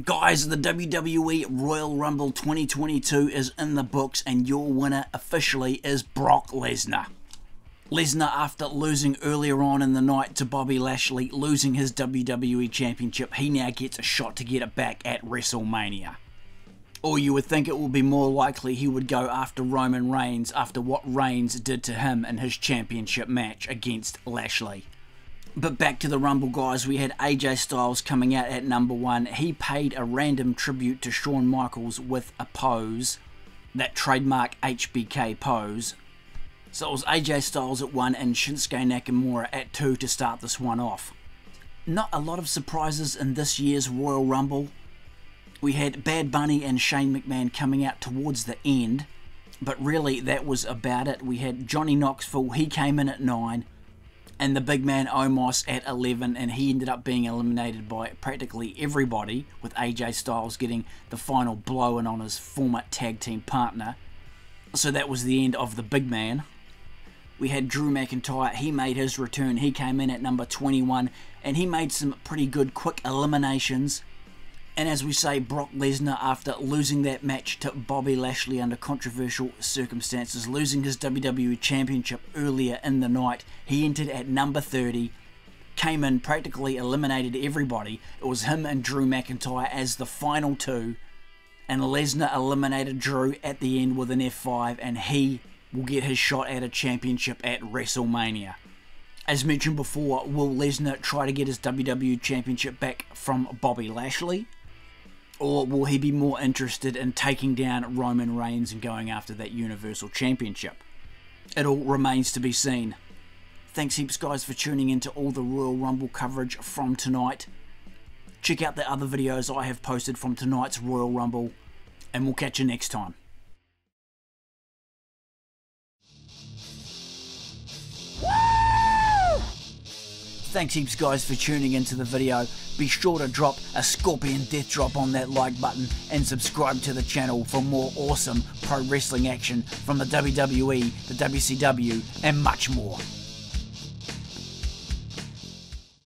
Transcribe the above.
Guys, the WWE Royal Rumble 2022 is in the books, and your winner officially is Brock Lesnar. Lesnar, after losing earlier on in the night to Bobby Lashley, losing his WWE Championship, he now gets a shot to get it back at WrestleMania. Or you would think it would be more likely he would go after Roman Reigns after what Reigns did to him in his championship match against Lashley. But back to the Rumble, guys. We had AJ Styles coming out at number one. He paid a random tribute to Shawn Michaels with a pose, that trademark HBK pose. So it was AJ Styles at one and Shinsuke Nakamura at two to start this one off. Not a lot of surprises in this year's Royal Rumble. We had Bad Bunny and Shane McMahon coming out towards the end, but really that was about it. We had Johnny Knoxville, he came in at nine and the big man Omos at 11, and he ended up being eliminated by practically everybody, with AJ Styles getting the final blow in on his former tag team partner. So that was the end of the big man. We had Drew McIntyre, he made his return, he came in at number 21, and he made some pretty good quick eliminations and as we say, Brock Lesnar, after losing that match to Bobby Lashley under controversial circumstances, losing his WWE Championship earlier in the night, he entered at number 30, came in, practically eliminated everybody. It was him and Drew McIntyre as the final two, and Lesnar eliminated Drew at the end with an F5, and he will get his shot at a championship at WrestleMania. As mentioned before, will Lesnar try to get his WWE Championship back from Bobby Lashley? Or will he be more interested in taking down Roman Reigns and going after that Universal Championship? It all remains to be seen. Thanks heaps guys for tuning into all the Royal Rumble coverage from tonight. Check out the other videos I have posted from tonight's Royal Rumble, and we'll catch you next time. Thanks heaps guys for tuning into the video. Be sure to drop a Scorpion Death Drop on that like button and subscribe to the channel for more awesome pro wrestling action from the WWE, the WCW and much more.